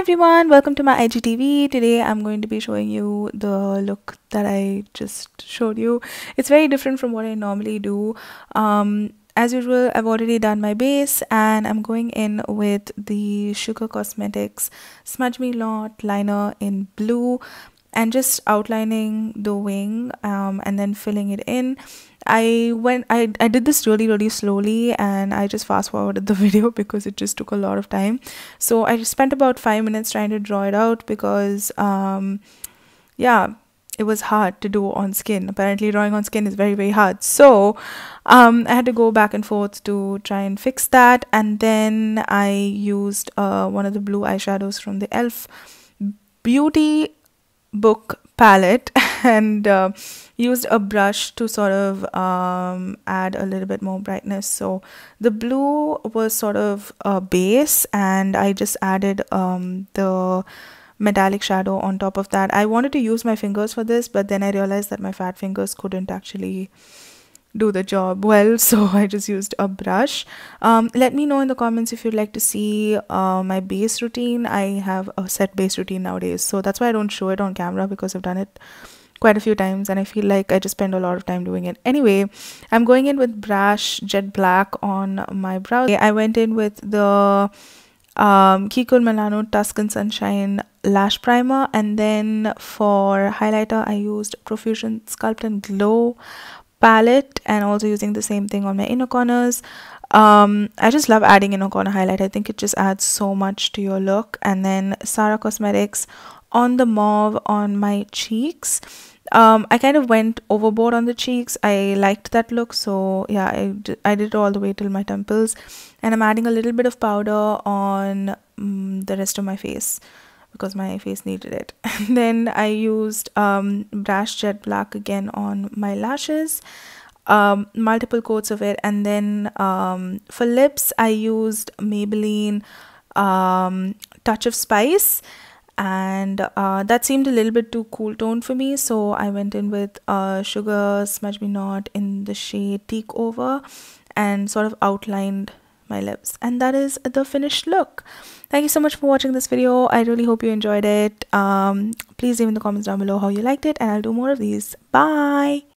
everyone, welcome to my IGTV. Today I'm going to be showing you the look that I just showed you. It's very different from what I normally do. Um, as usual, I've already done my base and I'm going in with the Sugar Cosmetics Smudge Me Not liner in blue and just outlining the wing um, and then filling it in. I went I, I did this really really slowly and i just fast forwarded the video because it just took a lot of time. So i spent about five minutes trying to draw it out because um yeah it was hard to do on skin. Apparently drawing on skin is very very hard. So um, i had to go back and forth to try and fix that and then i used uh, one of the blue eyeshadows from the elf beauty book palette and uh, used a brush to sort of um, add a little bit more brightness. So the blue was sort of a base and I just added um, the metallic shadow on top of that. I wanted to use my fingers for this but then I realized that my fat fingers couldn't actually do the job well so i just used a brush. Um, let me know in the comments if you'd like to see uh, my base routine. I have a set base routine nowadays so that's why i don't show it on camera because i've done it quite a few times and i feel like i just spend a lot of time doing it. Anyway i'm going in with brush jet black on my brows i went in with the um, Kiko Milano Tuscan Sunshine lash primer and then for highlighter I used Profusion Sculpt and Glow palette and also using the same thing on my inner corners. Um i just love adding inner corner highlight. I think it just adds so much to your look. And then sara cosmetics on the mauve on my cheeks. Um i kind of went overboard on the cheeks. I liked that look. So yeah i, I did it all the way till my temples. And i'm adding a little bit of powder on um, the rest of my face because my face needed it. And then i used um, brush jet black again on my lashes um, multiple coats of it. And then um, for lips i used maybelline um, touch of spice. And uh, that seemed a little bit too cool tone for me. So i went in with uh, sugar smudge me not in the shade take over and sort of outlined my lips. And that is the finished look. Thank you so much for watching this video. I really hope you enjoyed it. Um, please leave in the comments down below how you liked it and i'll do more of these. Bye